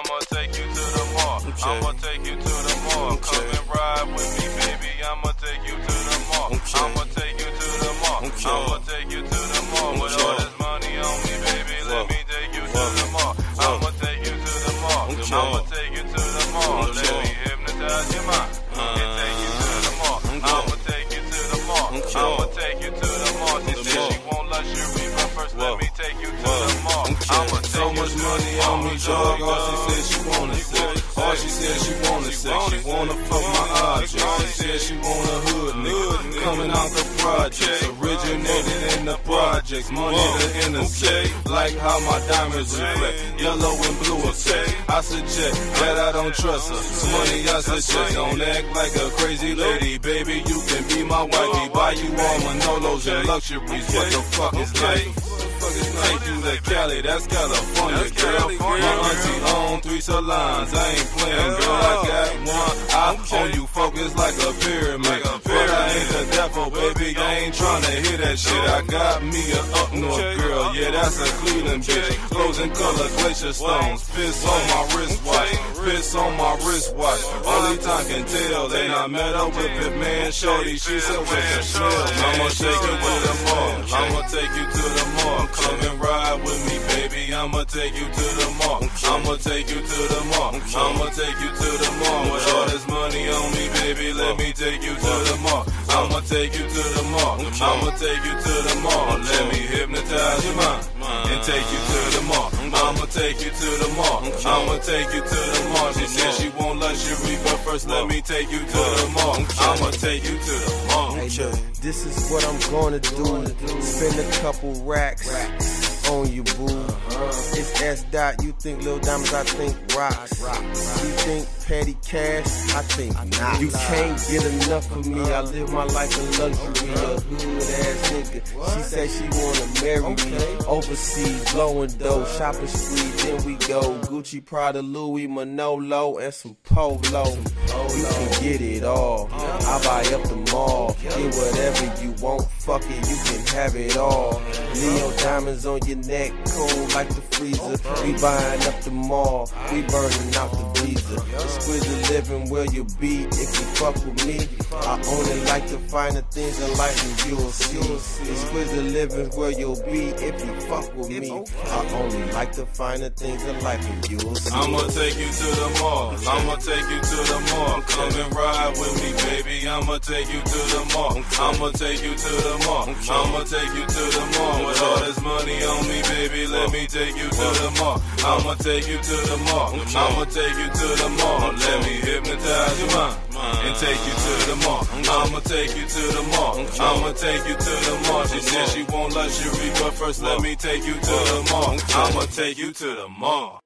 I'ma take you to the mall. Okay. I'ma take you to the mall. Okay. Dog. All she said she wanna sex. All she said she wanna sex. She wanna fuck my object. She said she want a hood nigga. Coming out the projects. Originated in the projects. Money to intersect. Like how my diamonds reflect. Yellow and blue effect. I suggest that I don't trust her. Money I suggest. Don't act like a crazy lady. Baby, you can be my wifey. Buy you all Manolos and luxuries. What the fuck is life? Take you to Cali, that's California, That's girl. California, My girl. auntie own three salons, I ain't playing, girl. I got one eye on you, focus like a pyramid. Like a But I ain't the devil, baby. I ain't tryna hear that shit. I got me a up north girl, yeah, that's a Cleveland bitch. Clothes in color, glacier stones, fists on my fists on my wristwatch. Only time can tell. Then I met her with Pit Man Shorty. She said, "What's the deal?" I'ma take you to the mall. I'ma take you to the mall. Come and ride with me, baby. I'ma take you to the mall. I'ma take you to the mall. I'ma take you to the mall. With all this money on me, baby, let me take you to the mall. I'ma take you to the mall. I'ma take you to the mall. Let me hypnotize your mind and take you to the take you to the mall. I'ma take you to the mall. She said she want luxury, but first let me take you to the mall. I'ma take you to the mall. Hey, look, this is what I'm gonna do. Spend a couple racks on you, boo. It's S dot. You think little diamonds? I think rocks. You think petty cash? I think I not. You can't get enough of me. I live my life in luxury. A hood ass nigga. She said she wanna marry me. Overseas, blowing dough, shopping spree. Then we go Gucci, Prada, Louis, Manolo, and some polo. You can get it all. I buy up the mall. Get whatever you want. Fuck it, you can have it all. Leo diamonds on your neck, cold like the freezer. We buying up the mall. We burning out the freezer. Exquisite living where you be if you fuck with me. I only like to find the things in life and you'll see. Exquisite living where you'll be if you fuck with me. I only like to find the things in life and you'll see. I'ma take you to the mall. I'ma take you to the mall. Come and ride with me, I'ma take you to the mall. I'ma take you to the mall. I'ma take you to the mall. With all this money on me, baby, let me take you to the mall. I'ma take you to the mall. I'ma take you to the mall. Let me hypnotize your mind and take you to the mall. I'ma take you to the mall. I'ma take you to the mall. She said she want luxury, but first let me take you to the mall. I'ma take you to the mall.